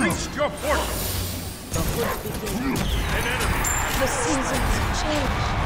reached your fortress. The hood begins. An enemy. The seasons change.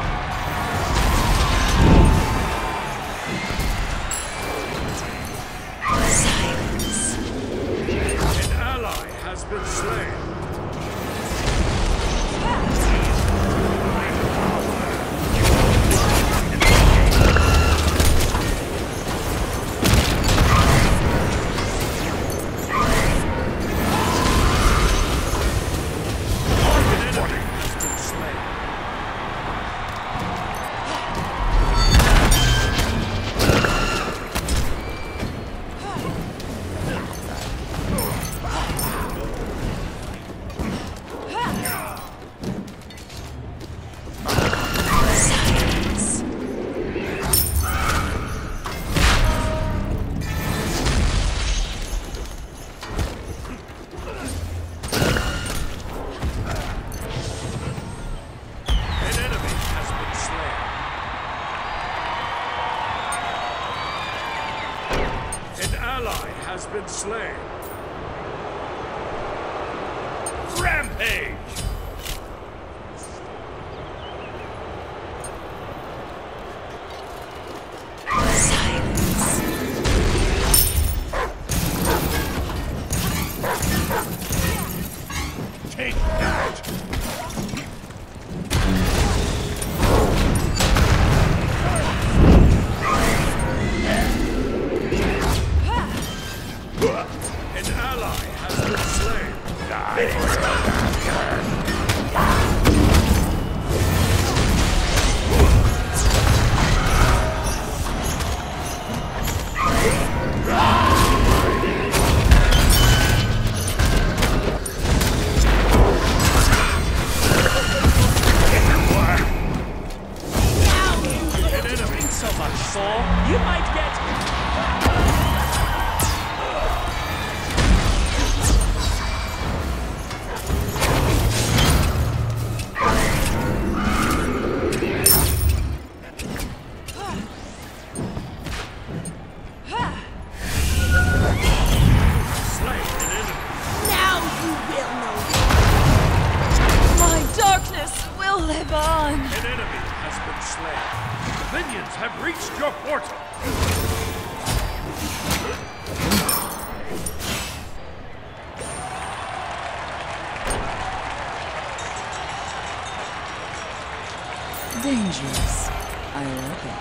Dangerous. I like it.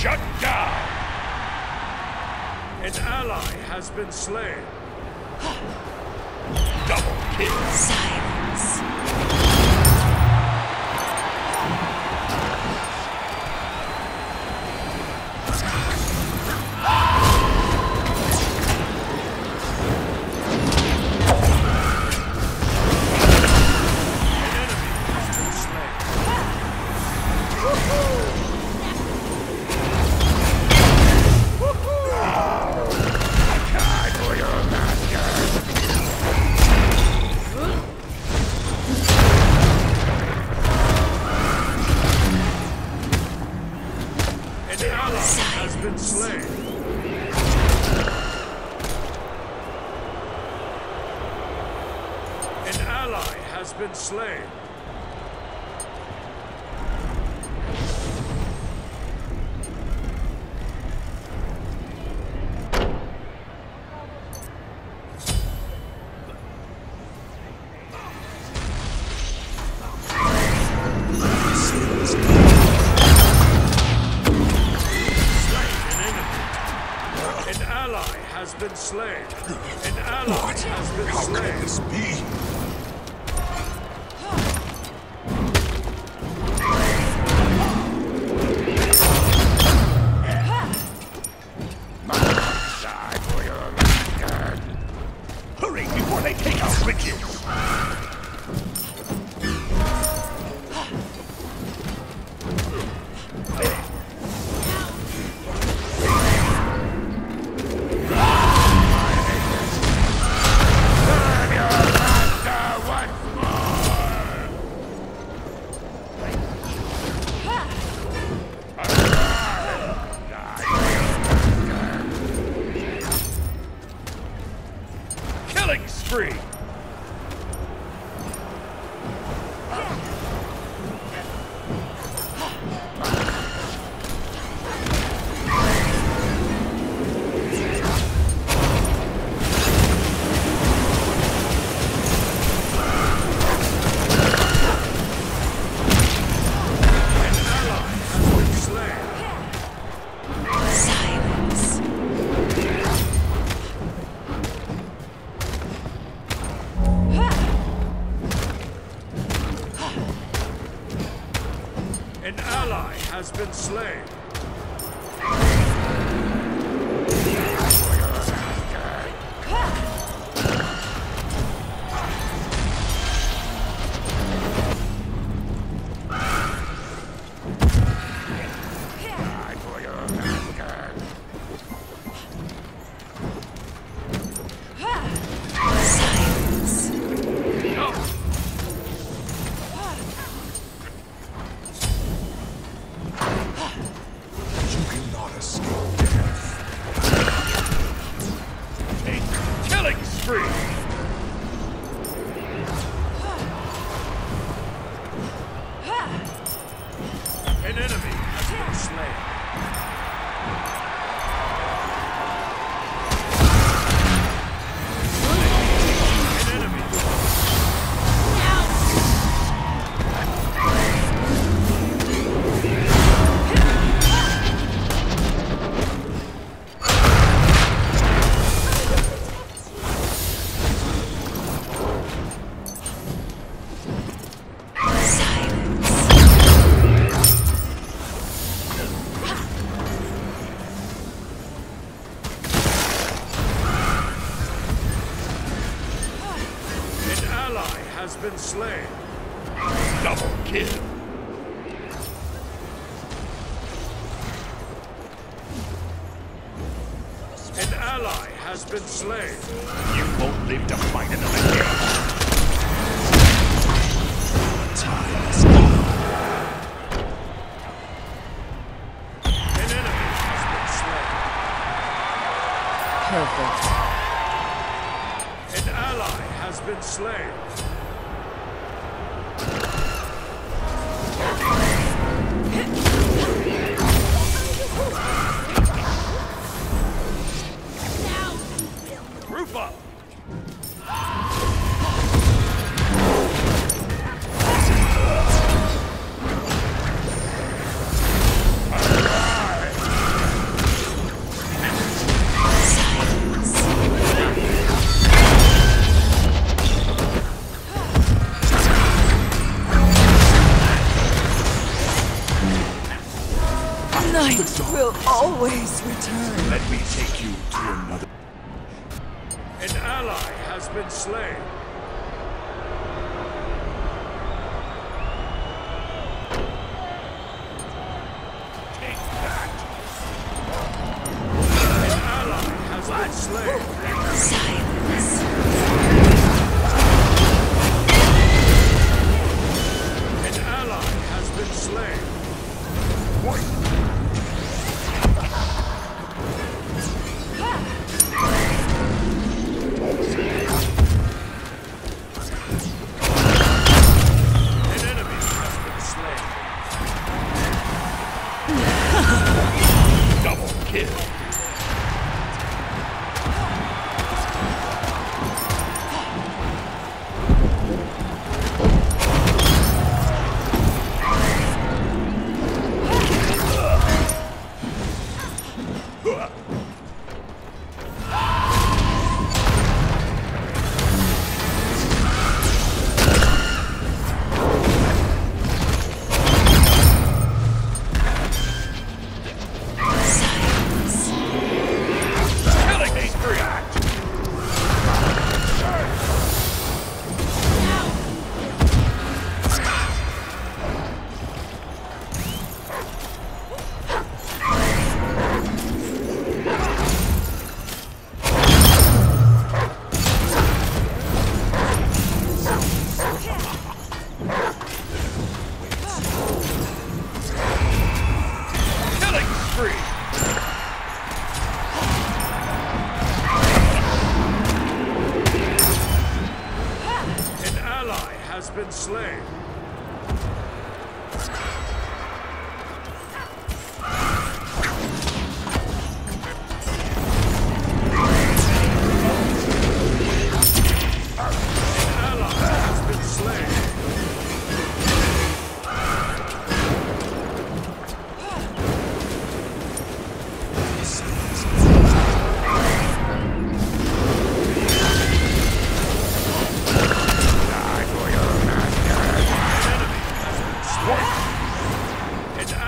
Shut down! An ally has been slain. Double kill. Sire. slain. An ally what? has been How slain. Could this be? Hurry before they take our Richard. killing spree! has been slain. slain. Double kill. An ally has been slain. You won't live to fight another day. Time is. An enemy has been slain. Perfect. An ally has been slain.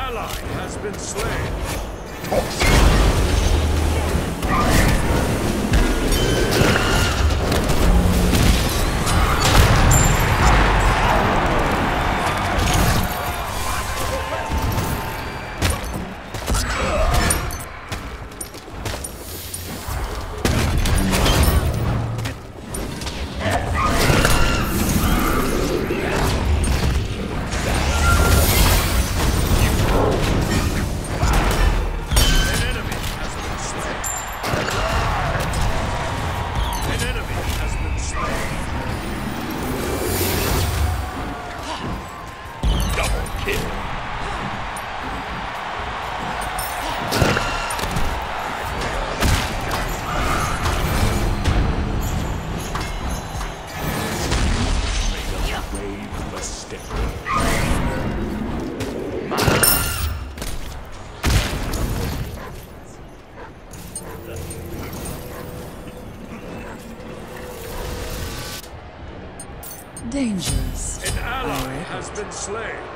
ally has been slain. Oh, Toxic. Dangerous. An ally has been slain.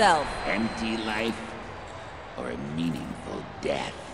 yourself. Empty life or a meaningful death?